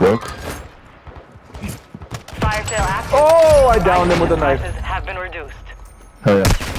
Broke. Fire sale active. Oh, I downed him with a knife. have been reduced. Hell yeah.